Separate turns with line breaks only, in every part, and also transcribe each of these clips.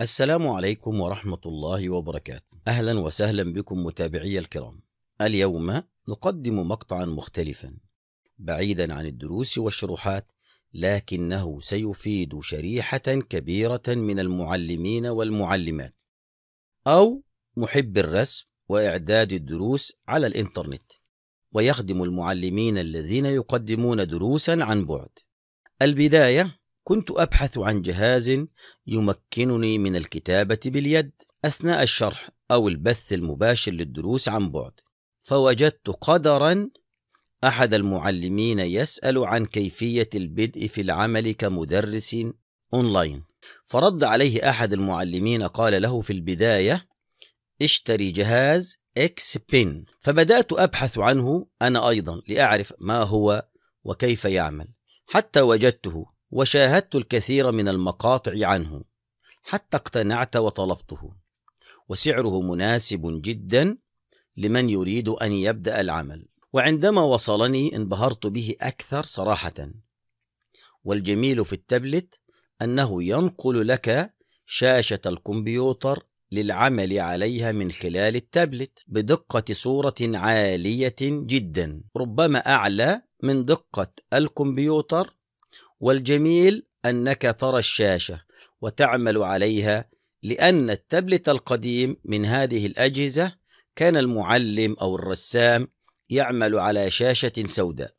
السلام عليكم ورحمة الله وبركاته. أهلا وسهلا بكم متابعي الكرام. اليوم نقدم مقطعا مختلفا بعيدا عن الدروس والشروحات لكنه سيفيد شريحة كبيرة من المعلمين والمعلمات أو محب الرسم وإعداد الدروس على الإنترنت ويخدم المعلمين الذين يقدمون دروسا عن بعد. البداية كنت أبحث عن جهاز يمكنني من الكتابة باليد أثناء الشرح أو البث المباشر للدروس عن بعد. فوجدت قدرا أحد المعلمين يسأل عن كيفية البدء في العمل كمدرس أونلاين. فرد عليه أحد المعلمين قال له في البداية اشتري جهاز XP Pen فبدأت أبحث عنه أنا أيضا لأعرف ما هو وكيف يعمل. حتى وجدته وشاهدت الكثير من المقاطع عنه حتى اقتنعت وطلبته. وسعره مناسب جدا لمن يريد أن يبدأ العمل. وعندما وصلني انبهرت به أكثر صراحة. والجميل في التابلت أنه ينقل لك شاشة الكمبيوتر للعمل عليها من خلال التابلت بدقة صورة عالية جدا ربما أعلى من دقة الكمبيوتر والجميل أنك ترى الشاشة وتعمل عليها لأن التابلت القديم من هذه الأجهزة كان المعلم أو الرسام يعمل على شاشة سوداء.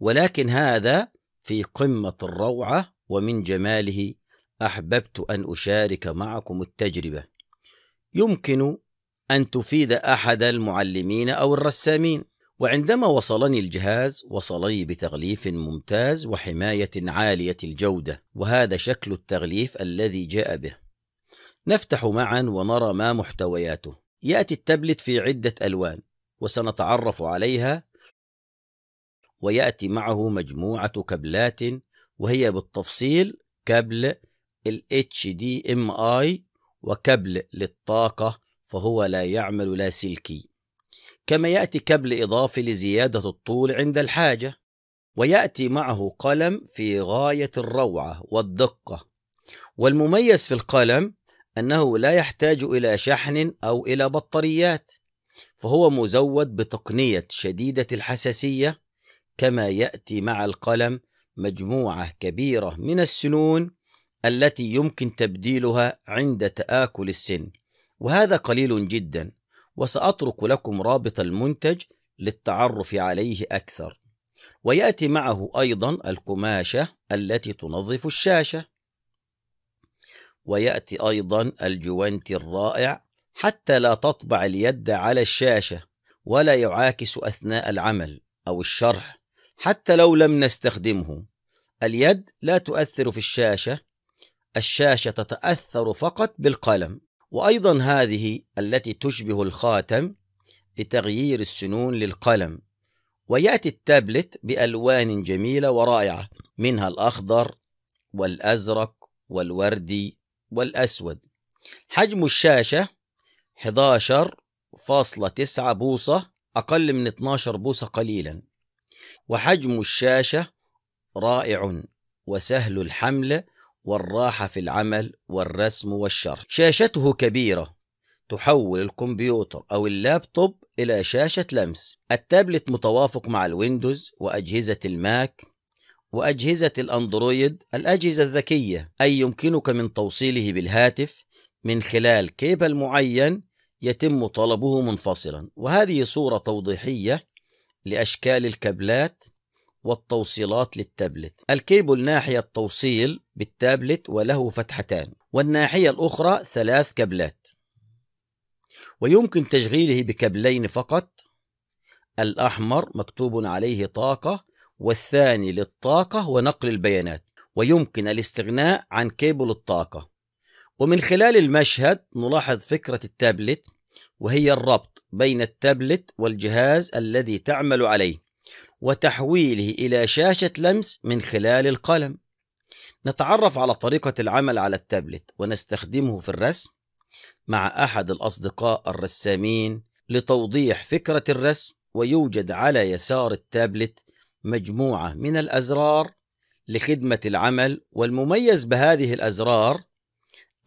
ولكن هذا في قمة الروعة ومن جماله أحببت أن أشارك معكم التجربة. يمكن أن تفيد أحد المعلمين أو الرسامين. وعندما وصلني الجهاز وصلني بتغليف ممتاز وحماية عالية الجودة وهذا شكل التغليف الذي جاء به. نفتح معا ونرى ما محتوياته. يأتي التابلت في عدة ألوان وسنتعرف عليها ويأتي معه مجموعة كابلات وهي بالتفصيل كابل ال HDMI وكابل للطاقة فهو لا يعمل لاسلكي كما يأتي كبل إضافي لزيادة الطول عند الحاجة ويأتي معه قلم في غاية الروعة والدقة. والمميز في القلم أنه لا يحتاج إلى شحن أو إلى بطاريات فهو مزود بتقنية شديدة الحساسية كما يأتي مع القلم مجموعة كبيرة من السنون التي يمكن تبديلها عند تآكل السن وهذا قليل جدا. وسأترك لكم رابط المنتج للتعرف عليه أكثر. ويأتي معه أيضا القماشة التي تنظف الشاشة. ويأتي أيضا الجوانتي الرائع حتى لا تطبع اليد على الشاشة ولا يعاكس أثناء العمل أو الشرح حتى لو لم نستخدمه. اليد لا تؤثر في الشاشة الشاشة تتأثر فقط بالقلم. وأيضا هذه التي تشبه الخاتم لتغيير السنون للقلم ويأتي التابلت بألوان جميلة ورائعة منها الأخضر والأزرق والوردي والأسود. حجم الشاشة 11.9 بوصة أقل من 12 بوصة قليلا. وحجم الشاشة رائع وسهل الحمل والراحة في العمل والرسم والشرح. شاشته كبيرة تحول الكمبيوتر أو اللابتوب إلى شاشة لمس. التابلت متوافق مع ال Windows وأجهزة ال Mac وأجهزة ال Android الأجهزة الذكية. أي يمكنك من توصيله بالهاتف من خلال كيبل معين يتم طلبه منفصلا. وهذه صورة توضيحية لأشكال الكابلات والتوصيلات للتابلت. الكيبل ناحية توصيل بالتابلت وله فتحتان والناحية الأخرى ثلاث كابلات. ويمكن تشغيله بكابلين فقط. الأحمر مكتوب عليه طاقة والثاني للطاقة ونقل البيانات. ويمكن الاستغناء عن كيبل الطاقة. ومن خلال المشهد نلاحظ فكرة التابلت وهي الربط بين التابلت والجهاز الذي تعمل عليه. وتحويله إلى شاشة لمس من خلال القلم. نتعرف على طريقة العمل على التابلت ونستخدمه في الرسم مع أحد الأصدقاء الرسامين لتوضيح فكرة الرسم ويوجد على يسار التابلت مجموعة من الأزرار لخدمة العمل. والمميز بهذه الأزرار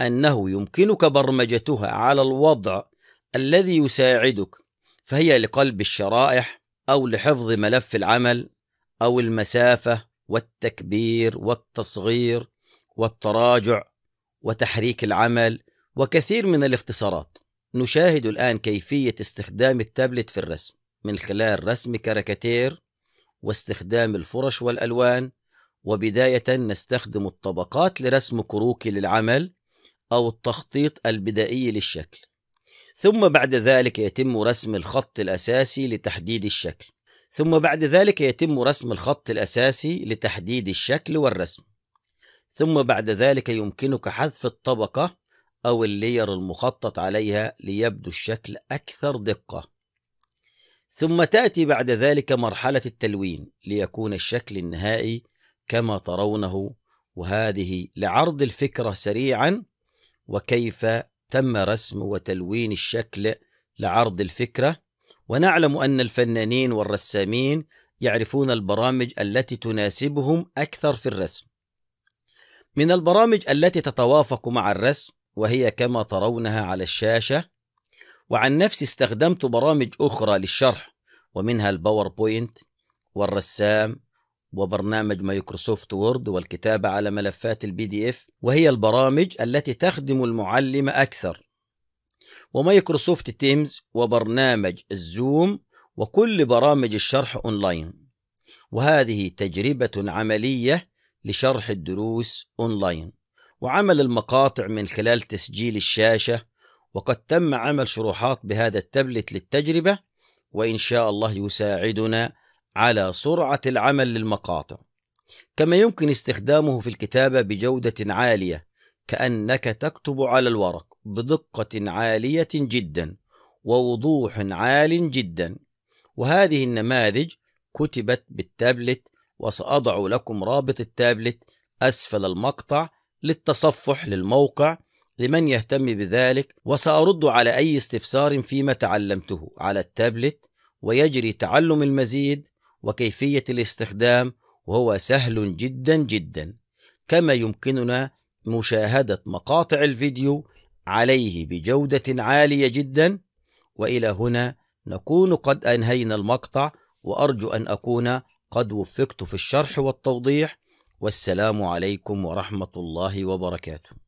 أنه يمكنك برمجتها على الوضع الذي يساعدك فهي لقلب الشرائح أو لحفظ ملف العمل أو المسافة والتكبير والتصغير والتراجع وتحريك العمل وكثير من الاختصارات. نشاهد الآن كيفية استخدام التابلت في الرسم. من خلال رسم كاريكاتير واستخدام الفرش والألوان وبداية نستخدم الطبقات لرسم كروكي للعمل أو التخطيط البدائي للشكل. ثم بعد ذلك يتم رسم الخط الأساسي لتحديد الشكل. ثم بعد ذلك يتم رسم الخط الأساسي لتحديد الشكل والرسم. ثم بعد ذلك يمكنك حذف الطبقة أو اللير المخطط عليها ليبدو الشكل أكثر دقة. ثم تأتي بعد ذلك مرحلة التلوين ليكون الشكل النهائي كما ترونه وهذه لعرض الفكرة سريعا وكيف تم رسم وتلوين الشكل لعرض الفكرة ونعلم أن الفنانين والرسامين يعرفون البرامج التي تناسبهم أكثر في الرسم. من البرامج التي تتوافق مع الرسم وهي كما ترونها على الشاشة وعن نفسي استخدمت برامج أخرى للشرح ومنها ال PowerPoint والرسام وبرنامج Microsoft Word والكتابة على ملفات ال PDF وهي البرامج التي تخدم المعلم أكثر. و Microsoft Teams وبرنامج ال Zoom وكل برامج الشرح أونلاين. وهذه تجربة عملية لشرح الدروس أونلاين. وعمل المقاطع من خلال تسجيل الشاشة وقد تم عمل شروحات بهذا التابلت للتجربة وإن شاء الله يساعدنا على سرعة العمل للمقاطع. كما يمكن استخدامه في الكتابة بجودة عالية كأنك تكتب على الورق بدقة عالية جدا ووضوح عال جدا. وهذه النماذج كتبت بالتابلت وسأضع لكم رابط التابلت أسفل المقطع للتصفح للموقع لمن يهتم بذلك وسأرد على أي استفسار فيما تعلمته على التابلت ويجري تعلم المزيد وكيفية الاستخدام وهو سهل جدا جدا كما يمكننا مشاهدة مقاطع الفيديو عليه بجودة عالية جدا. وإلى هنا نكون قد أنهينا المقطع وأرجو أن أكون قد وفقت في الشرح والتوضيح. والسلام عليكم ورحمة الله وبركاته.